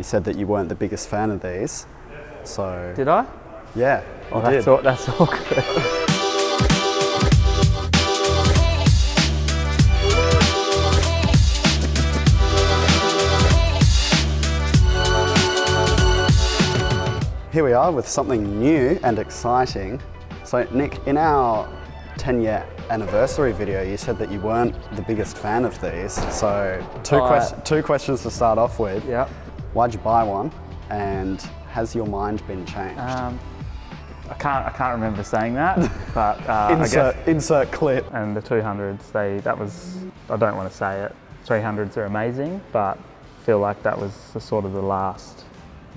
you said that you weren't the biggest fan of these. So Did I? yeah, Oh, that's did. all, that's all good. Here we are with something new and exciting. So Nick, in our 10 year anniversary video, you said that you weren't the biggest fan of these. So two, I- two questions to start off with. yeah. Why'd you buy one? And has your mind been changed? Um, I can't I can't remember saying that, but uh, I insert, guess. insert clip. And the 200s, they that was I don't want to say it. 300s are amazing, but feel like that was the sort of the last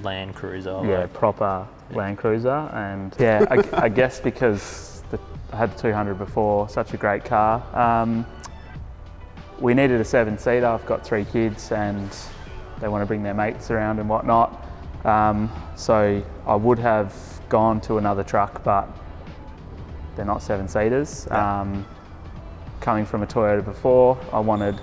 Land Cruiser. yeah like- proper Land Cruiser, and yeah I, I guess because the, I had the 200 before, such a great car. Um, we needed a seven seater. I've got three kids, and they want to bring their mates around and whatnot. Um, so I would have gone to another truck, but they're not seven seaters. Yeah. Um, coming from a Toyota before, I wanted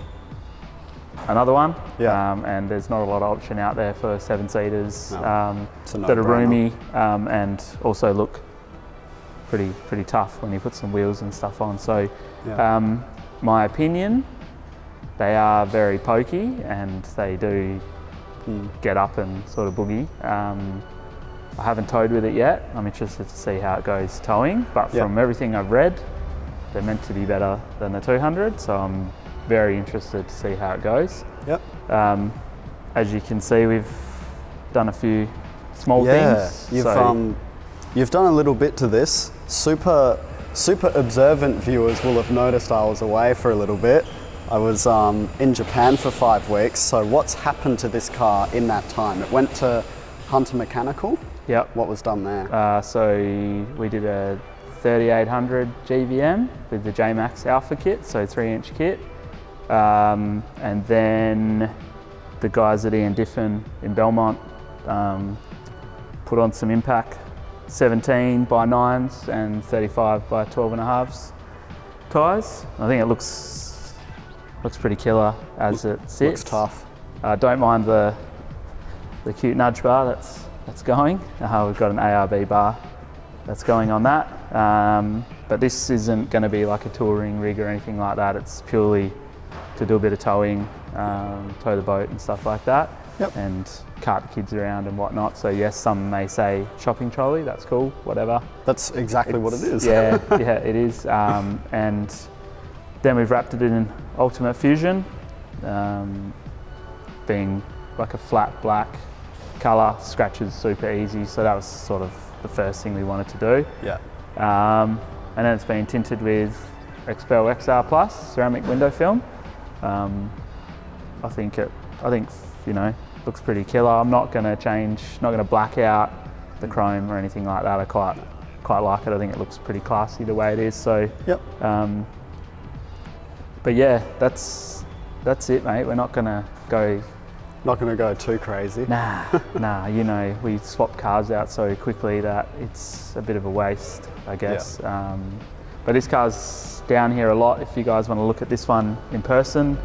another one. Yeah. Um, and there's not a lot of option out there for seven seaters No. um, a that are roomy um, and also look pretty pretty tough when you put some wheels and stuff on. So, Yeah. um, my opinion, they are very pokey and they do get up and sort of boogie. Um, I haven't towed with it yet. I'm interested to see how it goes towing, but Yeah. from everything I've read, they're meant to be better than the 200, so I'm very interested to see how it goes. Yep. Um, as you can see, we've done a few small yeah, things. you've so- um, you've done a little bit to this. Super, super observant viewers will have noticed I was away for a little bit. I was um, in Japan for five weeks. So what's happened to this car in that time? It went to Hunter Mechanical. Yep. What was done there? Uh, so we did a 3800 GVM with the JMACX Alpha kit, so three inch kit. Um, and then the guys at Ian Diffin in Belmont um, put on some impact 17 by 9s and 35 by 12 and a halves tyres. I think it looks looks pretty killer as it sits. Looks tough. Uh, don't mind the the cute nudge bar that's that's going. Uh, we've got an ARB bar that's going on that. Um, but this isn't going to be like a touring rig or anything like that. It's purely to do a bit of towing, um, tow the boat and stuff like that, Yep. and cart the kids around and whatnot. So yes, some may say shopping trolley. That's cool. Whatever. That's exactly what it is. Yeah, yeah, it is. Um, and then we've wrapped it in Ultimate Fusion, um, being like a flat black colour, scratches super easy. So that was sort of the first thing we wanted to do. yeah. Um, and then it's been tinted with XPEL XR Plus ceramic window film. Um, I think it, I think you know, looks pretty killer. I'm not going to change, not going to black out the chrome or anything like that. I quite, quite like it. I think it looks pretty classy the way it is. So, Yep. um, but yeah, that's that's it, mate. We're not going to go Not going to go too crazy. Nah, nah, you know, we swap cars out so quickly that it's a bit of a waste, I guess. Um, but this car's down here a lot if you guys want to look at this one in person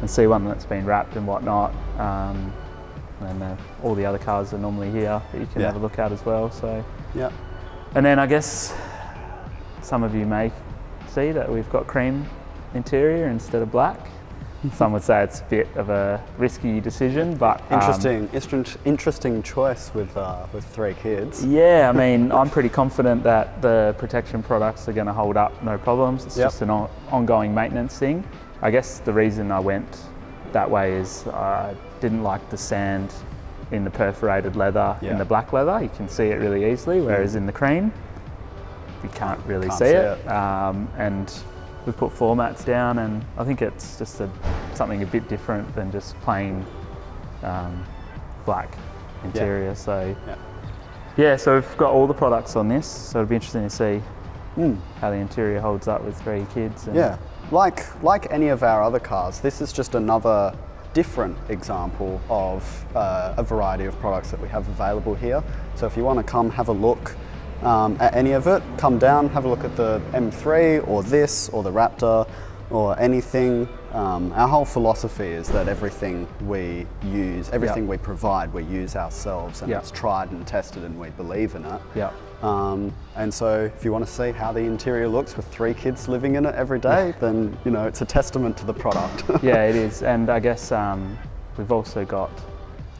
and see one that's been wrapped and whatnot. Um, and uh, all the other cars are normally here that you can Yeah. have a look at as well. So, Yeah. and then I guess some of you may see that we've got cream interior instead of black. Some would say it's a bit of a risky decision, but um, Interesting. Inter- interesting choice with uh, with three kids. Yeah, I mean, I'm pretty confident that the protection products are going to hold up, no problems. It's Yep. just an on- ongoing maintenance thing. I guess the reason I went that way is I didn't like the sand in the perforated leather Yeah. in the black leather. You can see it really easily, whereas in the cream, you can't really Can't see, see it. it. Um, and we put formats down, and I think it's just a, something a bit different than just plain um, black interior. So Yeah. yeah, so we've got all the products on this, so it'll be interesting to see Mm. how the interior holds up with three kids. And Yeah, like like any of our other cars, this is just another different example of uh, a variety of products that we have available here. So if you want to come have a look um, at any of it, come down, have a look at the M3 or this or the Raptor or anything. Um, our whole philosophy is that everything we use, everything we provide, we use ourselves, and Yeah. it's tried and tested, and we believe in it. Yeah. Um, and so, if you want to see how the interior looks with three kids living in it every day, then you know it's a testament to the product. yeah, it is. And I guess um, we've also got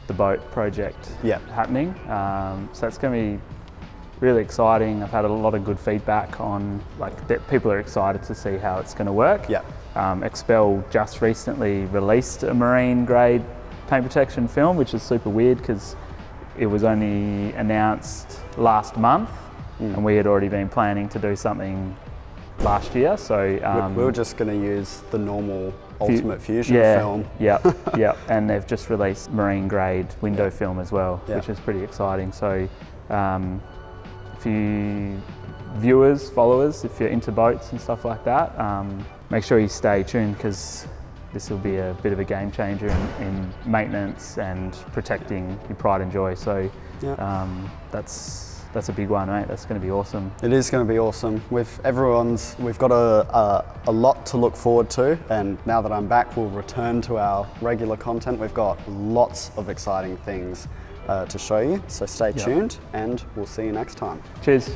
the boat project Yeah. happening. Um, so it's going to be really exciting. I've had a lot of good feedback on like that people are excited to see how it's going to work. Yeah. Um, XPEL just recently released a marine grade paint protection film, which is super weird because it was only announced last month, Mm. and we had already been planning to do something last year. So We- um, we were just going to use the normal Ultimate Fusion yeah, film. Yep, yep. And they've just released marine grade window film as well, Yeah. which is pretty exciting. So, um, if you viewers, followers, if you're into boats and stuff like that, um, make sure you stay tuned because this will be a bit of a game changer in, in maintenance and protecting your pride and joy. So, Yeah. um, that's that's a big one, mate. That's going to be awesome. It is going to be awesome. With everyone's, we've got a, a, a lot to look forward to, and now that I'm back, we'll return to our regular content. We've got lots of exciting things uh, to show you, so stay Yeah. tuned, and we'll see you next time. Cheers.